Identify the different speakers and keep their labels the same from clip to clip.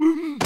Speaker 1: Mm-hmm.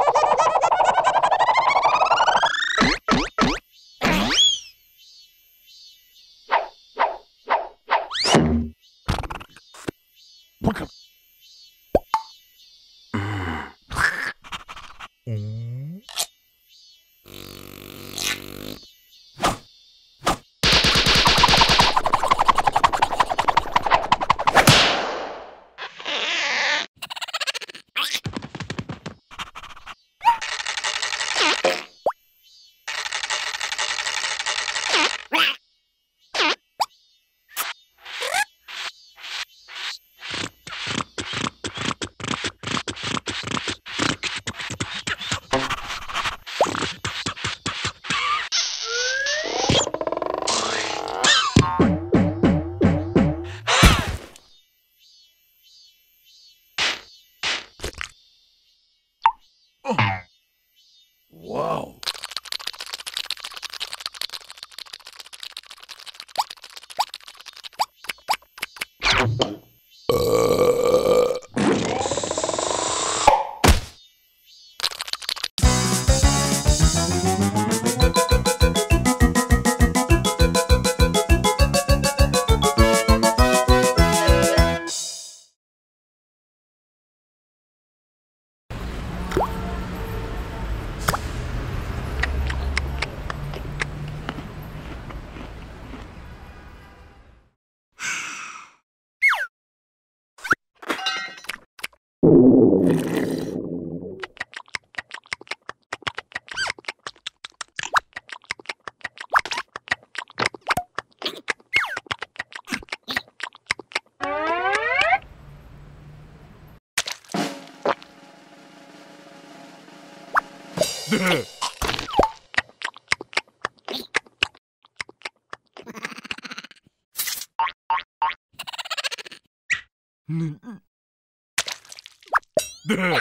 Speaker 1: Duh.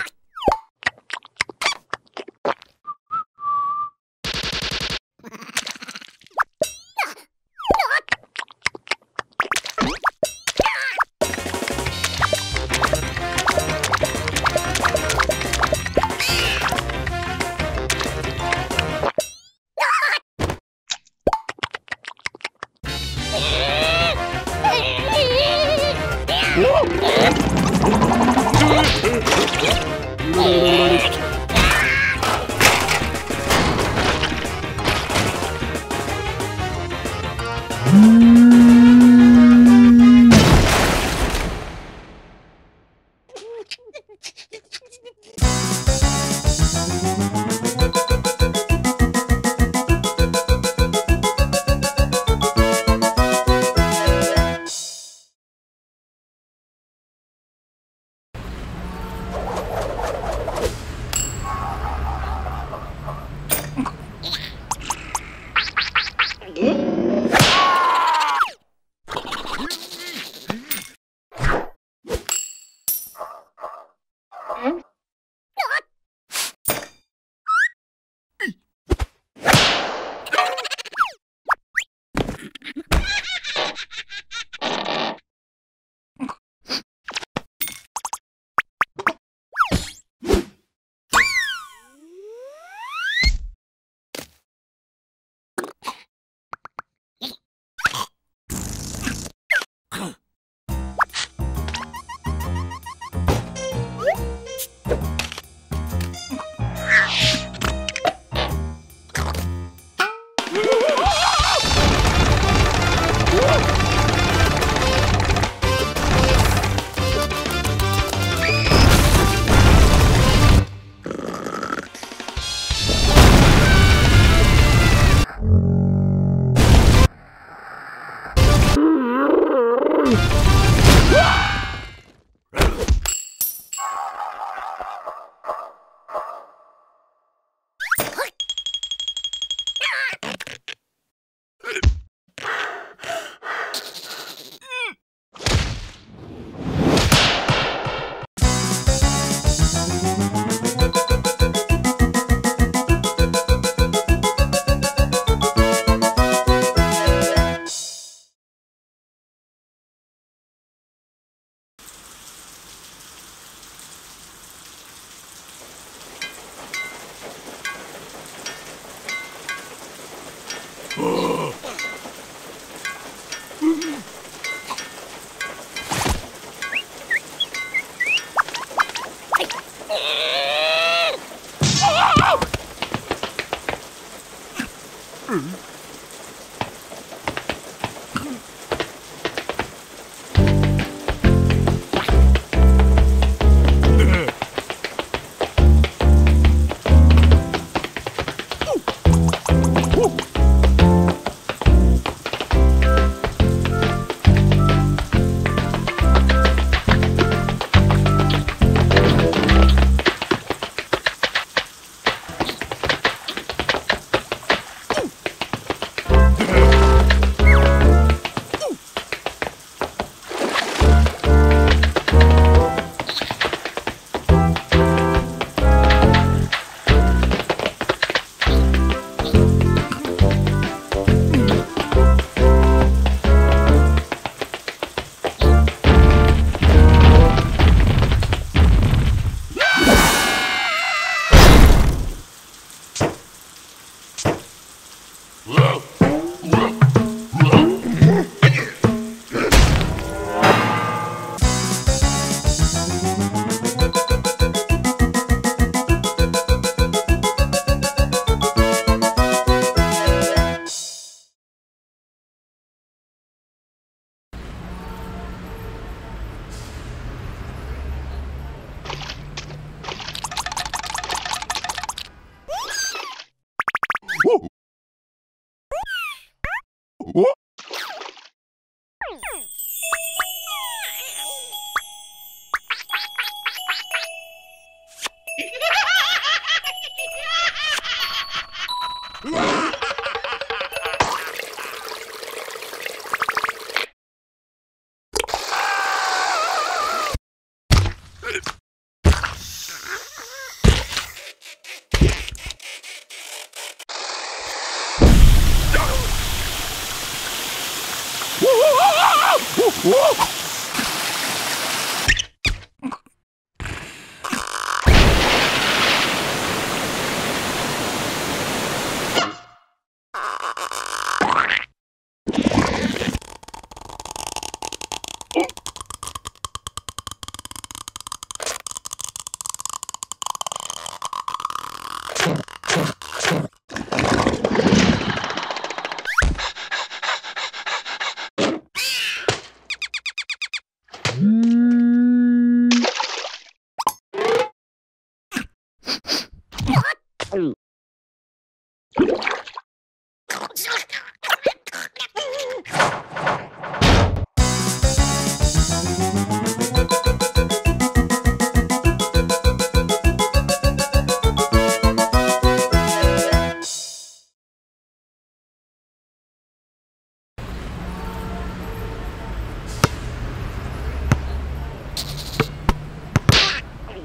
Speaker 1: Yeah!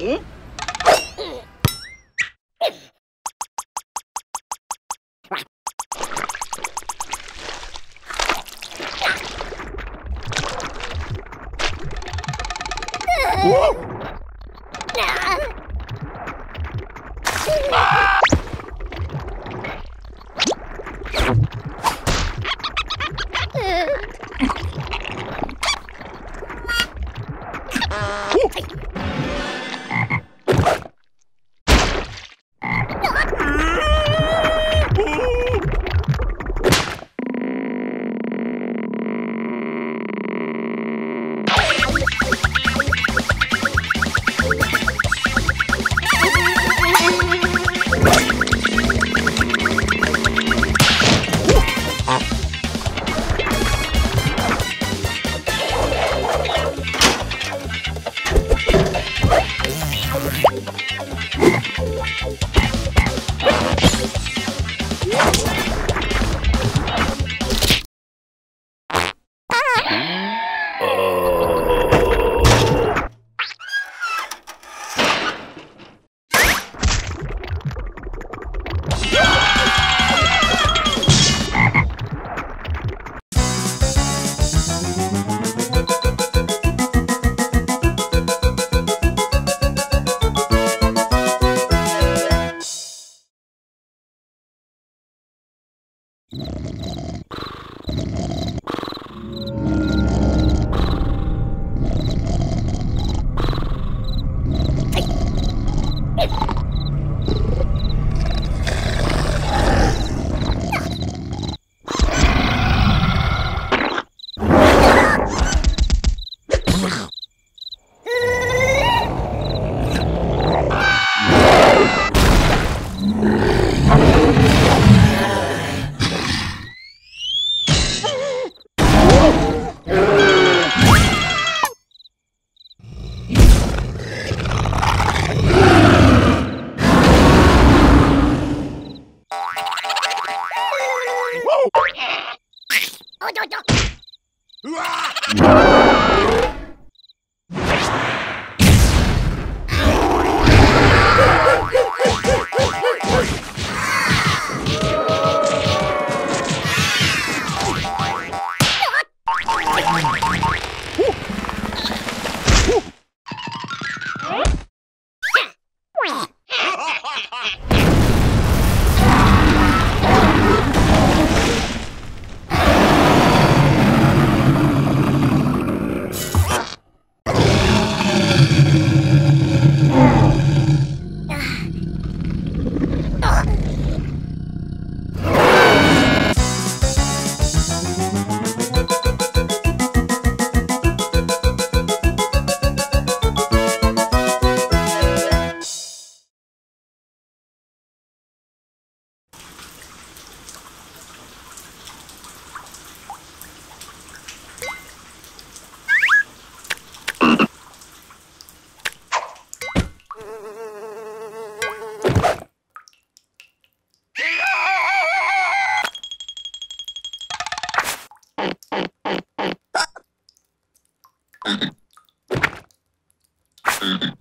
Speaker 1: Hmm? Whoa! No. Mm-hmm.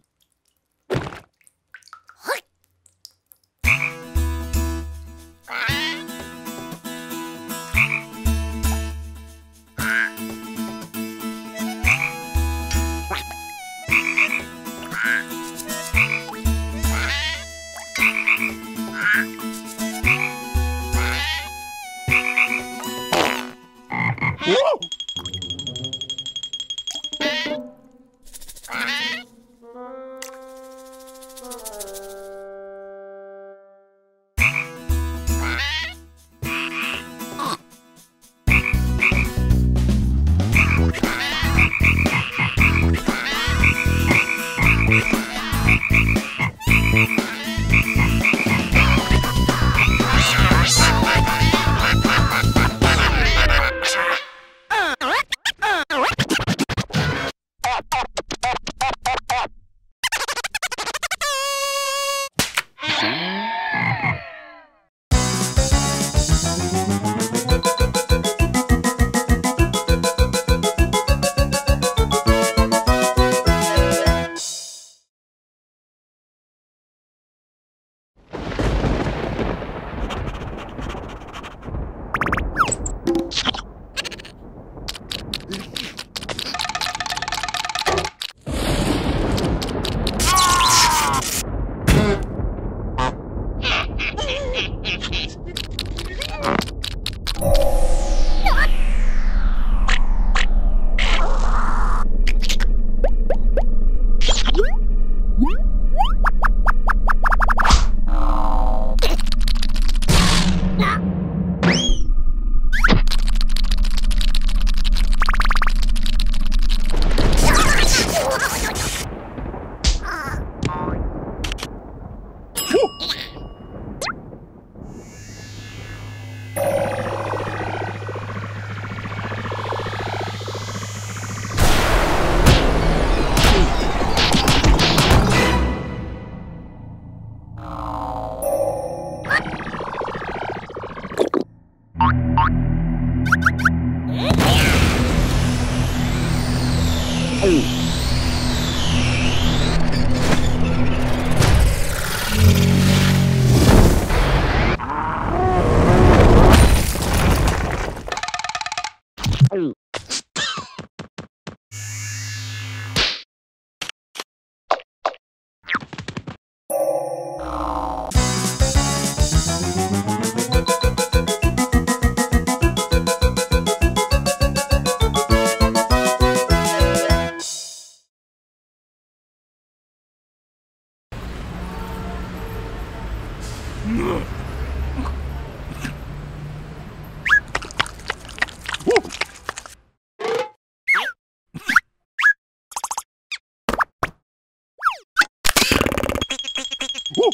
Speaker 1: Woo!